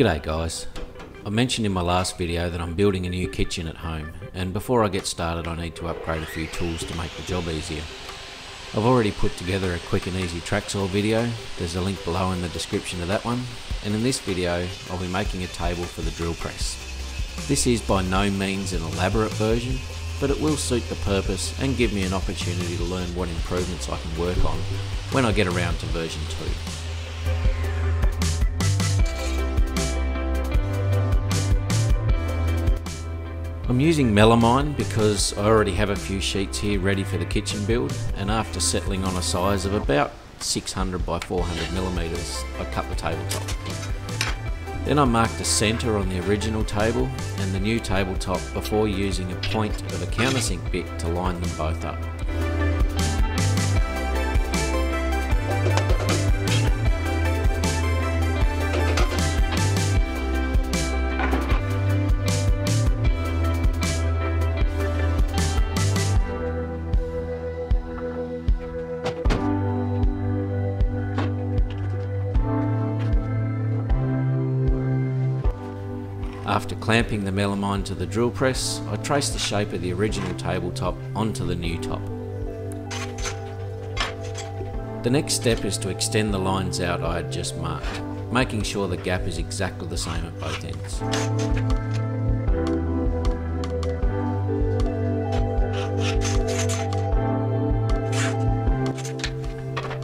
G'day guys. I mentioned in my last video that I'm building a new kitchen at home and before I get started I need to upgrade a few tools to make the job easier. I've already put together a quick and easy tracksaw video, there's a link below in the description of that one, and in this video I'll be making a table for the drill press. This is by no means an elaborate version, but it will suit the purpose and give me an opportunity to learn what improvements I can work on when I get around to version 2. I'm using melamine because I already have a few sheets here ready for the kitchen build and after settling on a size of about 600 by 400 millimeters I cut the tabletop. Then I marked the centre on the original table and the new tabletop before using a point of a countersink bit to line them both up. After clamping the melamine to the drill press, I traced the shape of the original tabletop onto the new top. The next step is to extend the lines out I had just marked, making sure the gap is exactly the same at both ends.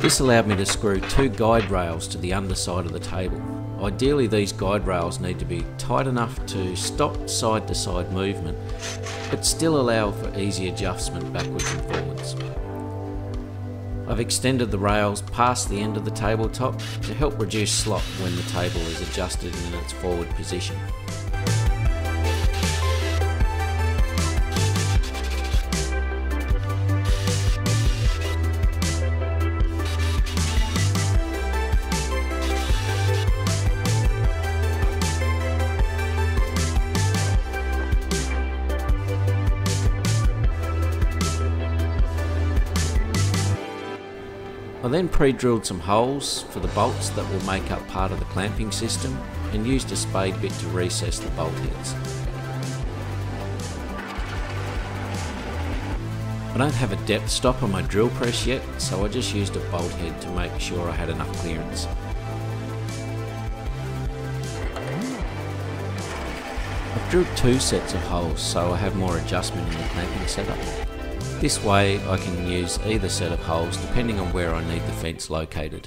This allowed me to screw two guide rails to the underside of the table. Ideally these guide rails need to be tight enough to stop side to side movement, but still allow for easy adjustment backwards and forwards. I've extended the rails past the end of the tabletop to help reduce slop when the table is adjusted in its forward position. I then pre-drilled some holes for the bolts that will make up part of the clamping system and used a spade bit to recess the bolt heads. I don't have a depth stop on my drill press yet so I just used a bolt head to make sure I had enough clearance. I've drilled two sets of holes so I have more adjustment in the clamping setup. This way I can use either set of holes depending on where I need the fence located.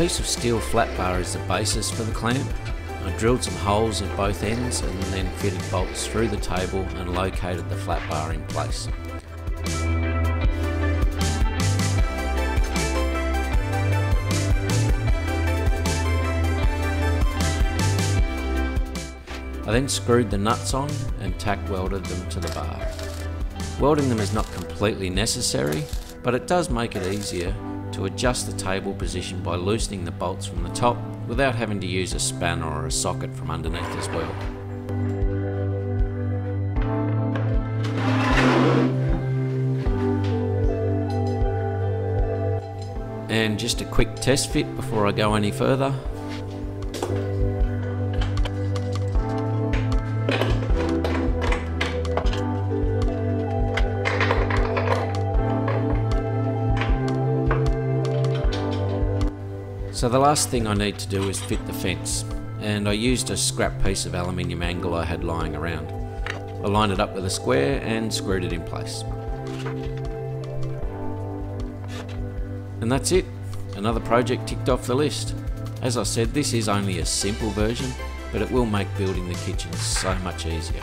Piece of steel flat bar is the basis for the clamp. I drilled some holes at both ends and then fitted bolts through the table and located the flat bar in place. I then screwed the nuts on and tack welded them to the bar. Welding them is not completely necessary, but it does make it easier to adjust the table position by loosening the bolts from the top without having to use a spanner or a socket from underneath as well. And just a quick test fit before I go any further. So the last thing I need to do is fit the fence and I used a scrap piece of aluminium angle I had lying around. I lined it up with a square and screwed it in place. And that's it, another project ticked off the list. As I said, this is only a simple version, but it will make building the kitchen so much easier.